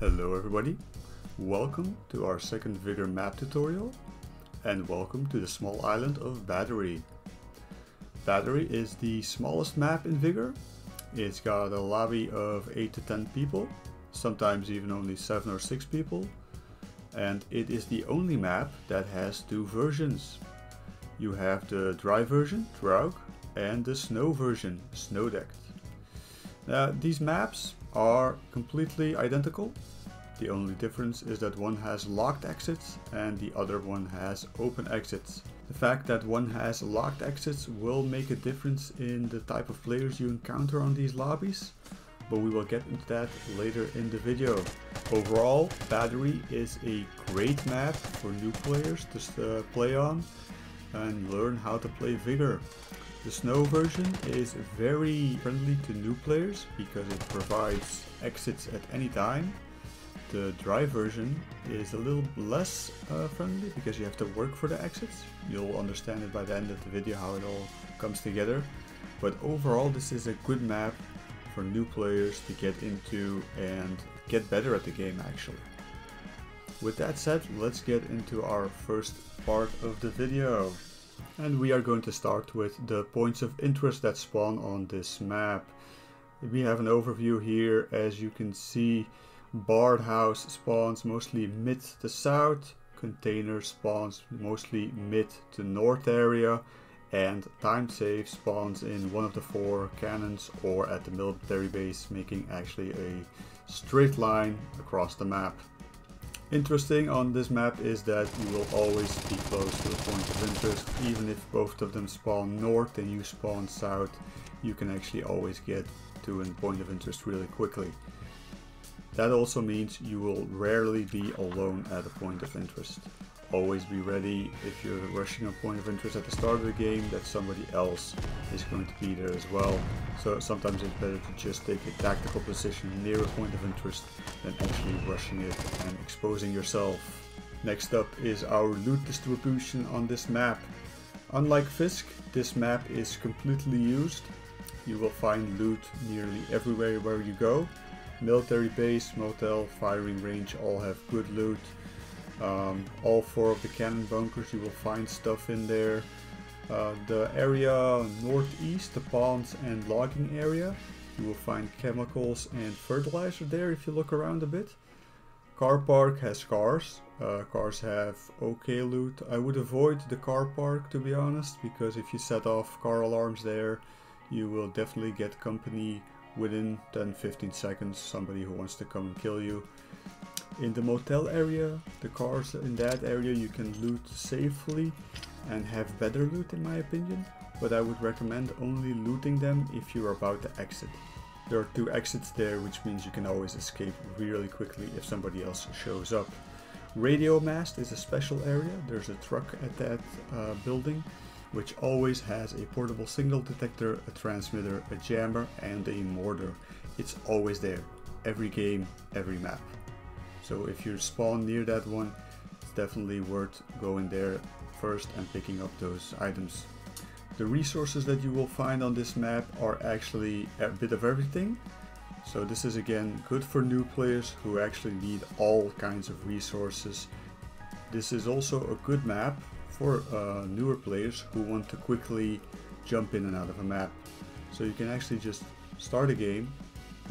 Hello everybody, welcome to our second Vigor map tutorial and welcome to the small island of Batterie. Batterie is the smallest map in Vigor. It's got a lobby of 8 to 10 people, sometimes even only 7 or 6 people. And it is the only map that has two versions. You have the dry version, Draug, and the snow version, Snodekt. Now these maps are completely identical. The only difference is that one has locked exits and the other one has open exits. The fact that one has locked exits will make a difference in the type of players you encounter on these lobbies, but we will get into that later in the video. Overall, Batterie is a great map for new players to uh, play on and learn how to play Vigor. The snow version is very friendly to new players because it provides exits at any time. The dry version is a little less uh, friendly because you have to work for the exits. You'll understand it by the end of the video how it all comes together. But overall this is a good map for new players to get into and get better at the game actually. With that said, let's get into our first part of the video. And we are going to start with the points of interest that spawn on this map. We have an overview here. As you can see, Bard House spawns mostly mid to south, Container spawns mostly mid to north area, and Time Safe spawns in one of the four cannons or at the military base, making actually a straight line across the map. Interesting on this map is that you will always be close to a point of interest. Even if both of them spawn north and you spawn south, you can actually always get to a point of interest really quickly. That also means you will rarely be alone at a point of interest always be ready if you're rushing a point of interest at the start of the game that somebody else is going to be there as well. So sometimes it's better to just take a tactical position near a point of interest than actually rushing it and exposing yourself. Next up is our loot distribution on this map. Unlike Fisk, this map is completely used. You will find loot nearly everywhere where you go. Military base, motel, firing range all have good loot. Um, all four of the cannon bunkers, you will find stuff in there. Uh, the area northeast, the ponds and logging area, you will find chemicals and fertilizer there if you look around a bit. Car park has cars. Uh, cars have okay loot. I would avoid the car park to be honest, because if you set off car alarms there, you will definitely get company within 10-15 seconds, somebody who wants to come and kill you. In the motel area, the cars in that area you can loot safely and have better loot in my opinion, but I would recommend only looting them if you're about to exit. There are two exits there, which means you can always escape really quickly if somebody else shows up. Radio mast is a special area. There's a truck at that uh, building, which always has a portable signal detector, a transmitter, a jammer, and a mortar. It's always there. Every game, every map. So if you spawn near that one, it's definitely worth going there first and picking up those items. The resources that you will find on this map are actually a bit of everything. So this is again good for new players who actually need all kinds of resources. This is also a good map for uh, newer players who want to quickly jump in and out of a map. So you can actually just start a game,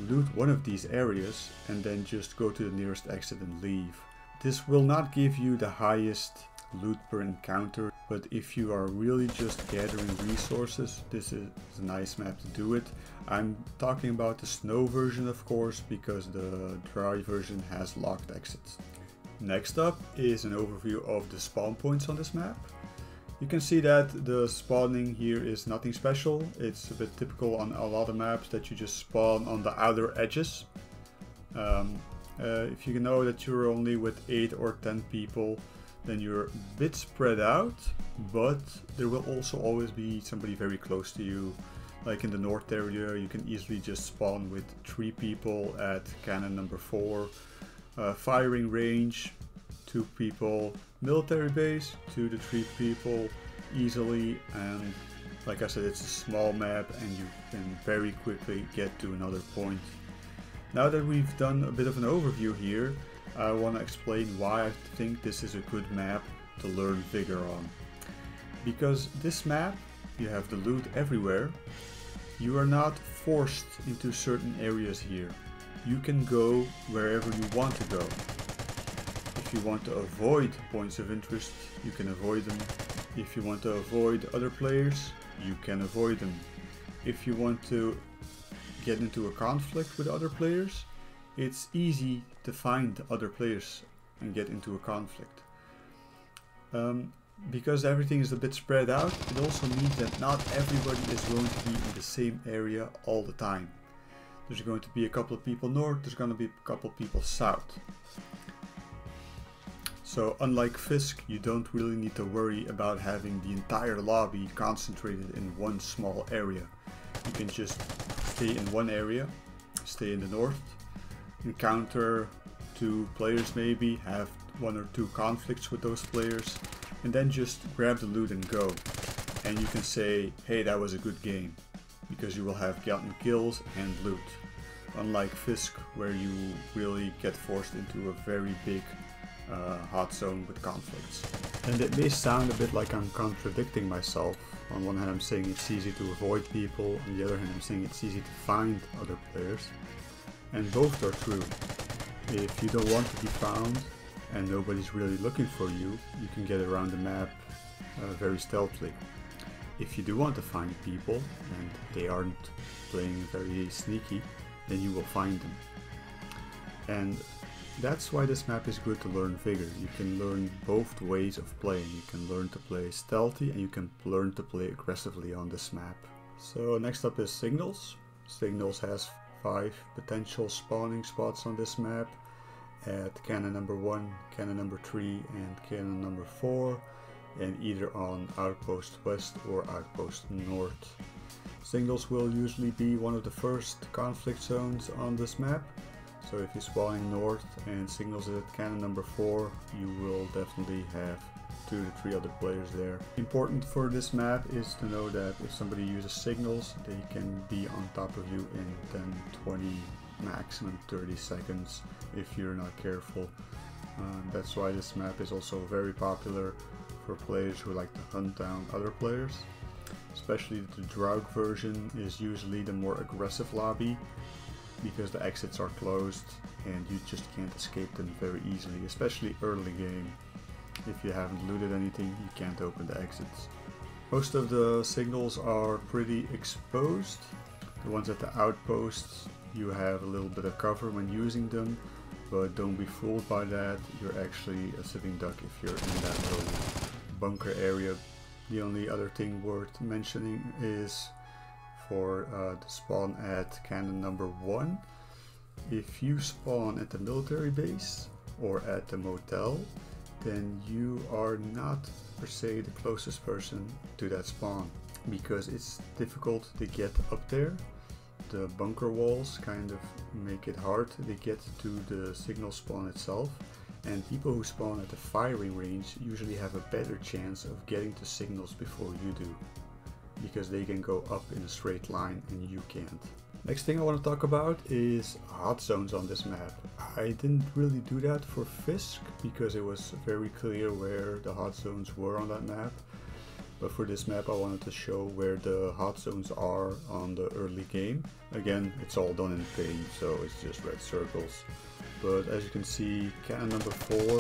loot one of these areas and then just go to the nearest exit and leave. This will not give you the highest loot per encounter, but if you are really just gathering resources, this is a nice map to do it. I'm talking about the snow version of course, because the dry version has locked exits. Next up is an overview of the spawn points on this map. You can see that the spawning here is nothing special. It's a bit typical on a lot of maps that you just spawn on the outer edges. Um, uh, if you know that you're only with 8 or 10 people, then you're a bit spread out, but there will also always be somebody very close to you. Like in the north area, you can easily just spawn with 3 people at cannon number 4. Uh, firing range, 2 people, military base, two to three people easily and like I said it's a small map and you can very quickly get to another point. Now that we've done a bit of an overview here, I want to explain why I think this is a good map to learn Vigor on. Because this map, you have the loot everywhere, you are not forced into certain areas here. You can go wherever you want to go. If you want to avoid points of interest, you can avoid them. If you want to avoid other players, you can avoid them. If you want to get into a conflict with other players, it's easy to find other players and get into a conflict. Um, because everything is a bit spread out, it also means that not everybody is going to be in the same area all the time. There's going to be a couple of people north, there's going to be a couple of people south. So unlike Fisk, you don't really need to worry about having the entire lobby concentrated in one small area. You can just stay in one area, stay in the north, encounter two players maybe, have one or two conflicts with those players, and then just grab the loot and go. And you can say, hey, that was a good game, because you will have gotten kills and loot. Unlike Fisk, where you really get forced into a very big uh, hot zone with conflicts. And it may sound a bit like I'm contradicting myself. On one hand I'm saying it's easy to avoid people, on the other hand I'm saying it's easy to find other players. And both are true. If you don't want to be found, and nobody's really looking for you, you can get around the map uh, very stealthily. If you do want to find people and they aren't playing very sneaky, then you will find them. And that's why this map is good to learn Vigor. You can learn both ways of playing. You can learn to play stealthy and you can learn to play aggressively on this map. So next up is Signals. Signals has five potential spawning spots on this map at cannon number 1, cannon number 3 and cannon number 4 and either on outpost west or outpost north. Signals will usually be one of the first conflict zones on this map so if you're spawning north and signals at cannon number 4 you will definitely have 2 to 3 other players there. Important for this map is to know that if somebody uses signals they can be on top of you in 10, 20, maximum 30 seconds if you're not careful. Um, that's why this map is also very popular for players who like to hunt down other players. Especially the Draug version is usually the more aggressive lobby because the exits are closed and you just can't escape them very easily, especially early game. If you haven't looted anything, you can't open the exits. Most of the signals are pretty exposed. The ones at the outposts you have a little bit of cover when using them, but don't be fooled by that. You're actually a sitting duck if you're in that little bunker area. The only other thing worth mentioning is for uh, the spawn at cannon number one. If you spawn at the military base or at the motel, then you are not per se the closest person to that spawn because it's difficult to get up there the bunker walls kind of make it hard to get to the signal spawn itself and people who spawn at the firing range usually have a better chance of getting to signals before you do because they can go up in a straight line and you can't. Next thing I want to talk about is hot zones on this map. I didn't really do that for Fisk because it was very clear where the hot zones were on that map but for this map I wanted to show where the hot zones are on the early game. Again, it's all done in paint, so it's just red circles. But as you can see, cannon number 4,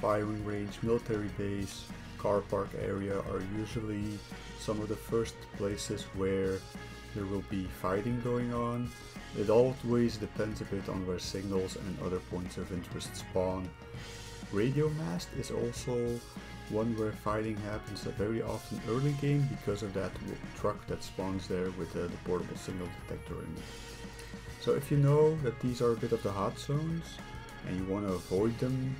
firing range, military base, car park area are usually some of the first places where there will be fighting going on. It always depends a bit on where signals and other points of interest spawn. Radio mast is also one where fighting happens very often early game because of that truck that spawns there with uh, the portable signal detector in it. So if you know that these are a bit of the hot zones and you want to avoid them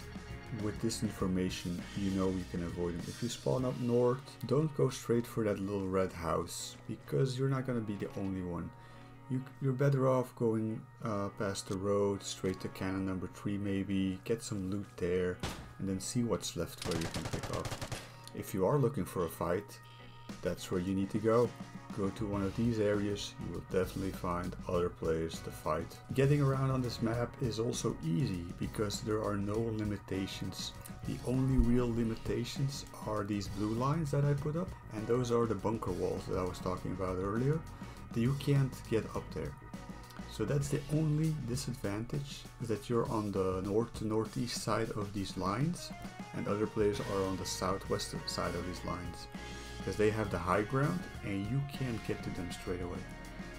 with this information you know you can avoid them. If you spawn up north don't go straight for that little red house because you're not going to be the only one. You, are better off going uh, past the road straight to cannon number 3 maybe, get some loot there and then see what's left where you can pick up. If you are looking for a fight, that's where you need to go. Go to one of these areas, you will definitely find other players to fight. Getting around on this map is also easy because there are no limitations. The only real limitations are these blue lines that I put up and those are the bunker walls that I was talking about earlier. That You can't get up there. So that's the only disadvantage is that you're on the north to northeast side of these lines and other players are on the southwest side of these lines because they have the high ground and you can't get to them straight away.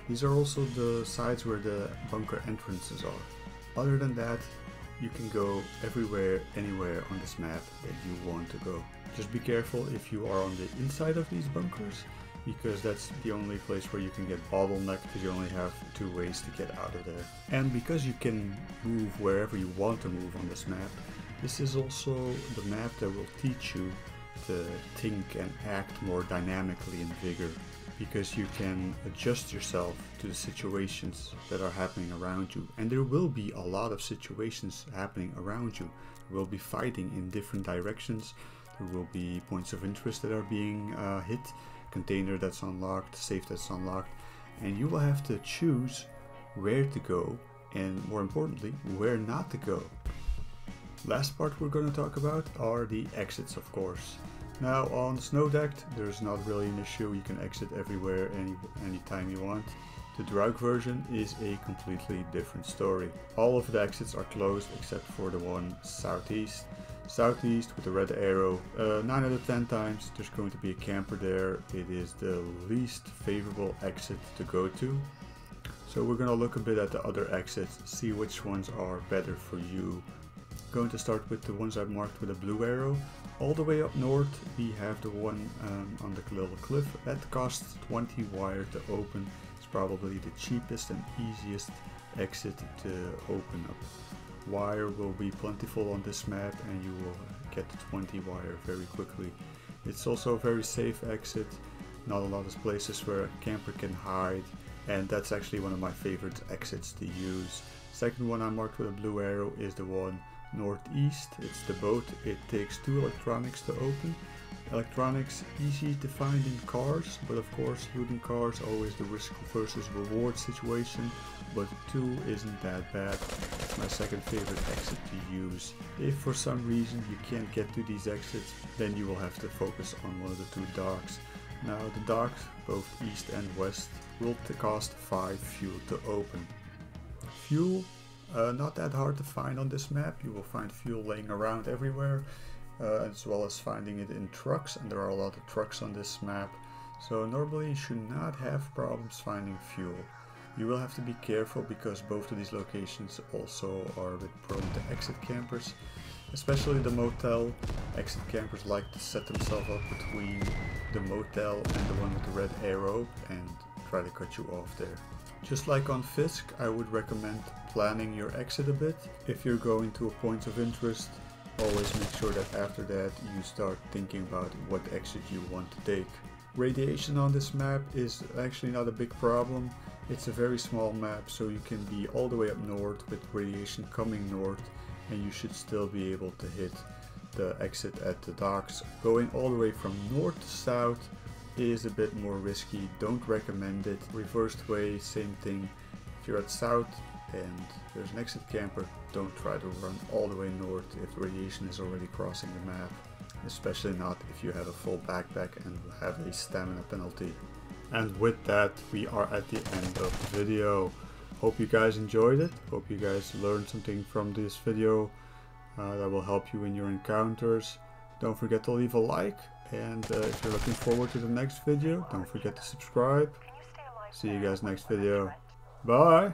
These are also the sides where the bunker entrances are. Other than that, you can go everywhere, anywhere on this map that you want to go. Just be careful if you are on the inside of these bunkers because that's the only place where you can get bottlenecked because you only have two ways to get out of there. And because you can move wherever you want to move on this map, this is also the map that will teach you to think and act more dynamically in Vigor because you can adjust yourself to the situations that are happening around you. And there will be a lot of situations happening around you. There will be fighting in different directions. There will be points of interest that are being uh, hit container that's unlocked, safe that's unlocked, and you will have to choose where to go and more importantly, where not to go. Last part we're going to talk about are the exits, of course. Now on Snodekt, there's not really an issue, you can exit everywhere any anytime you want. The Draug version is a completely different story. All of the exits are closed except for the one southeast southeast with the red arrow. Uh, 9 out of 10 times there's going to be a camper there. It is the least favorable exit to go to. So we're going to look a bit at the other exits, see which ones are better for you. Going to start with the ones I've marked with a blue arrow. All the way up north we have the one um, on the little cliff. That costs 20 wire to open. It's probably the cheapest and easiest exit to open up wire will be plentiful on this map and you will get to 20 wire very quickly. It's also a very safe exit, not a lot of places where a camper can hide and that's actually one of my favorite exits to use. Second one I marked with a blue arrow is the one northeast. It's the boat. It takes two electronics to open. Electronics easy to find in cars, but of course looting cars always the risk versus reward situation but 2 isn't that bad. It's my second favorite exit to use. If for some reason you can't get to these exits, then you will have to focus on one of the two docks. Now the docks, both east and west, will cost 5 fuel to open. Fuel, uh, not that hard to find on this map, you will find fuel laying around everywhere. Uh, as well as finding it in trucks and there are a lot of trucks on this map so normally you should not have problems finding fuel. You will have to be careful because both of these locations also are prone to exit campers. Especially the motel. Exit campers like to set themselves up between the motel and the one with the red arrow and try to cut you off there. Just like on Fisk, I would recommend planning your exit a bit. If you're going to a point of interest, always make sure that after that you start thinking about what exit you want to take. Radiation on this map is actually not a big problem. It's a very small map so you can be all the way up north with radiation coming north and you should still be able to hit the exit at the docks. Going all the way from north to south is a bit more risky, don't recommend it. Reversed way, same thing. If you're at south and there's an exit camper, don't try to run all the way north if radiation is already crossing the map. Especially not if you have a full backpack and have a stamina penalty. And with that, we are at the end of the video. Hope you guys enjoyed it. Hope you guys learned something from this video uh, that will help you in your encounters. Don't forget to leave a like. And uh, if you're looking forward to the next video, don't forget to subscribe. See you guys next video. Bye!